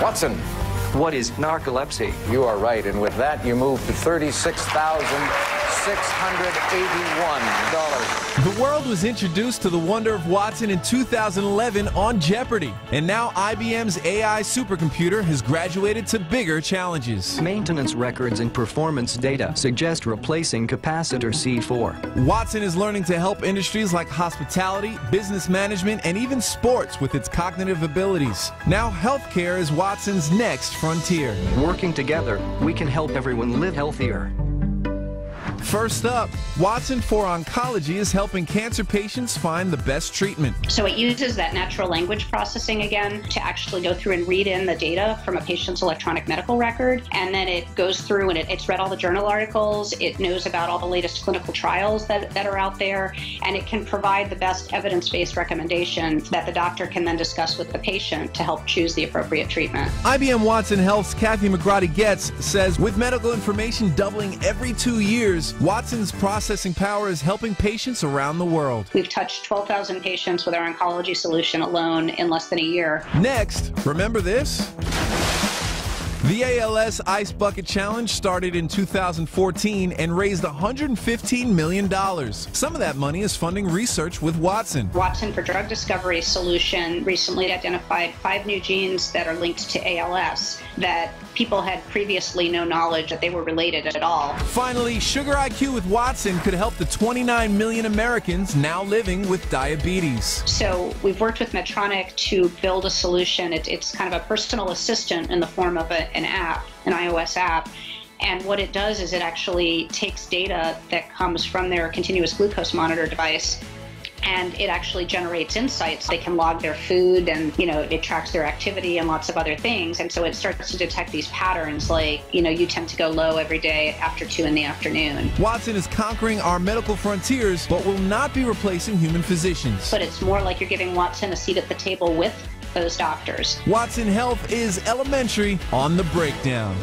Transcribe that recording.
Watson. What is narcolepsy? You are right, and with that, you move to $36,681. The world was introduced to the wonder of Watson in 2011 on Jeopardy! And now IBM's AI supercomputer has graduated to bigger challenges. Maintenance records and performance data suggest replacing capacitor C4. Watson is learning to help industries like hospitality, business management, and even sports with its cognitive abilities. Now, healthcare is Watson's next frontier. Working together, we can help everyone live healthier. First up, Watson for Oncology is helping cancer patients find the best treatment. So it uses that natural language processing again to actually go through and read in the data from a patient's electronic medical record. And then it goes through and it, it's read all the journal articles, it knows about all the latest clinical trials that, that are out there, and it can provide the best evidence based recommendations that the doctor can then discuss with the patient to help choose the appropriate treatment. IBM Watson Health's Kathy McGroddy-Goetz says with medical information doubling every two years, Watson's processing power is helping patients around the world. We've touched 12,000 patients with our oncology solution alone in less than a year. Next, remember this? The ALS Ice Bucket Challenge started in 2014 and raised $115 million. Some of that money is funding research with Watson. Watson for Drug Discovery solution recently identified five new genes that are linked to ALS that people had previously no knowledge that they were related at all. Finally, Sugar IQ with Watson could help the 29 million Americans now living with diabetes. So we've worked with Medtronic to build a solution. It, it's kind of a personal assistant in the form of a, an app, an iOS app. And what it does is it actually takes data that comes from their continuous glucose monitor device and it actually generates insights. They can log their food and, you know, it tracks their activity and lots of other things. And so it starts to detect these patterns like, you know, you tend to go low every day after two in the afternoon. Watson is conquering our medical frontiers, but will not be replacing human physicians. But it's more like you're giving Watson a seat at the table with those doctors. Watson Health is elementary on the breakdown.